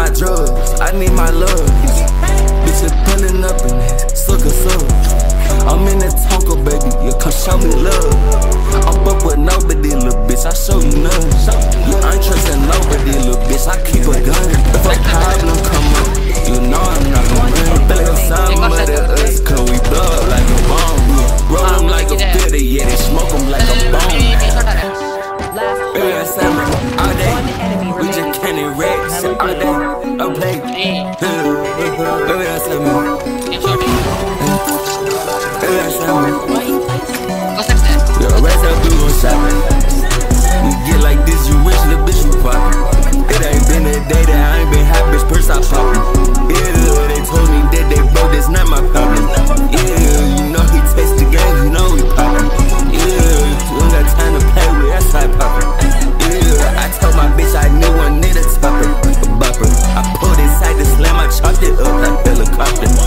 my drugs, I need my love. Bitches pulling up in that sucker sub. I'm in that Tonka, baby, you come show me love. I'm up with nobody, little bitch, I show you none. I ain't trusting nobody, little bitch, I keep a gun. Racks all day. I play. Baby, that's summer. Baby, up like helicopter.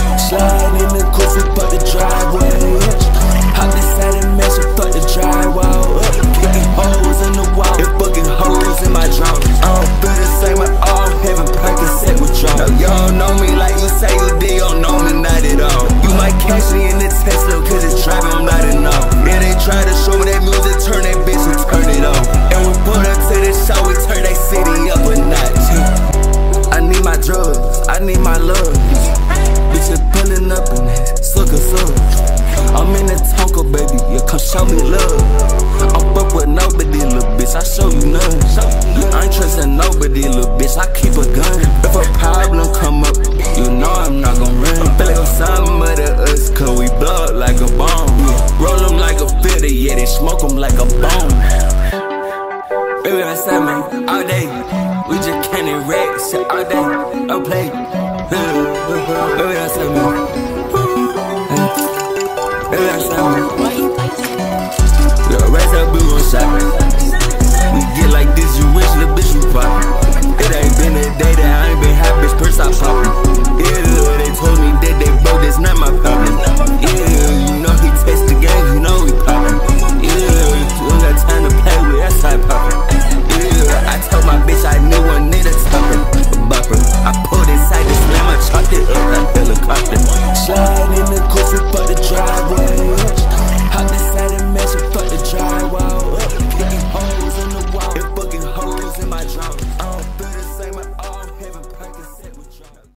Show me love. I'm up with nobody, little bitch, I show you none. I ain't trusting nobody, little bitch, I keep a gun. If a problem come up, you know I'm not gon' run. Feel like I'm some of the us, cause we blood like a bomb. Roll them like a filter, yeah, they smoke them like a bomb. Baby, that's that man, all day. We just candy racks all day. I play. Baby, that's that man.